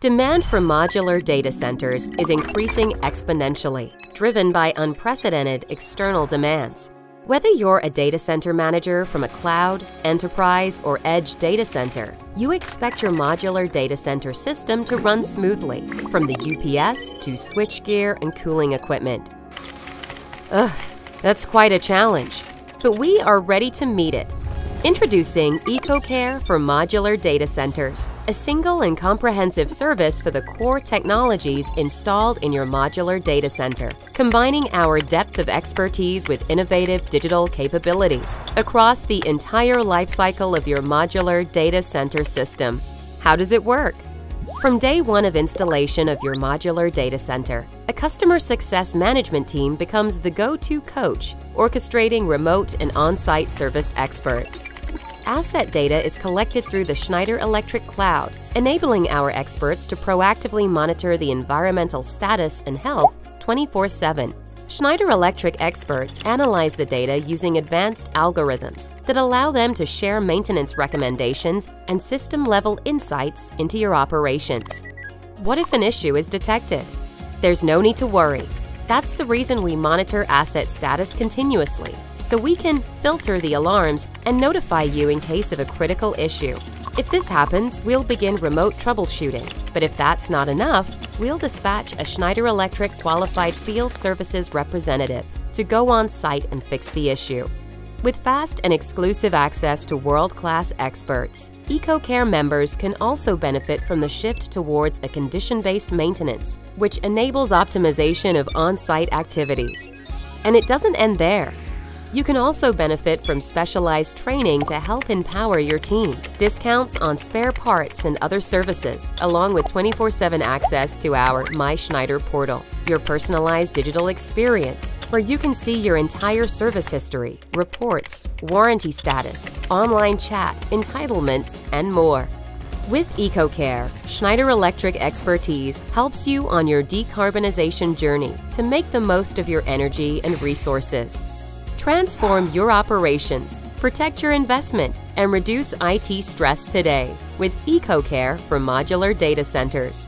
Demand for modular data centers is increasing exponentially, driven by unprecedented external demands. Whether you're a data center manager from a cloud, enterprise, or edge data center, you expect your modular data center system to run smoothly, from the UPS to switchgear and cooling equipment. Ugh, that's quite a challenge, but we are ready to meet it Introducing EcoCare for Modular Data Centers, a single and comprehensive service for the core technologies installed in your modular data center, combining our depth of expertise with innovative digital capabilities across the entire lifecycle of your modular data center system. How does it work? From day one of installation of your modular data center, a customer success management team becomes the go-to coach, orchestrating remote and on-site service experts. Asset data is collected through the Schneider Electric Cloud, enabling our experts to proactively monitor the environmental status and health 24-7 Schneider Electric experts analyze the data using advanced algorithms that allow them to share maintenance recommendations and system-level insights into your operations. What if an issue is detected? There's no need to worry. That's the reason we monitor asset status continuously, so we can filter the alarms and notify you in case of a critical issue. If this happens, we'll begin remote troubleshooting. But if that's not enough, we'll dispatch a Schneider Electric qualified field services representative to go on site and fix the issue. With fast and exclusive access to world-class experts, EcoCare members can also benefit from the shift towards a condition-based maintenance, which enables optimization of on-site activities. And it doesn't end there. You can also benefit from specialized training to help empower your team, discounts on spare parts and other services, along with 24-7 access to our My Schneider portal, your personalized digital experience, where you can see your entire service history, reports, warranty status, online chat, entitlements, and more. With EcoCare, Schneider Electric expertise helps you on your decarbonization journey to make the most of your energy and resources. Transform your operations, protect your investment, and reduce IT stress today with EcoCare for modular data centers.